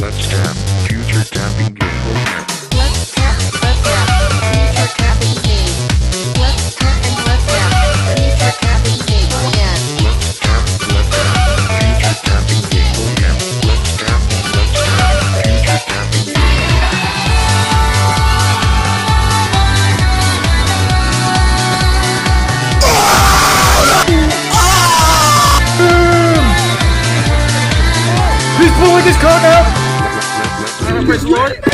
let's tap. Future tapping. with this car now? Press.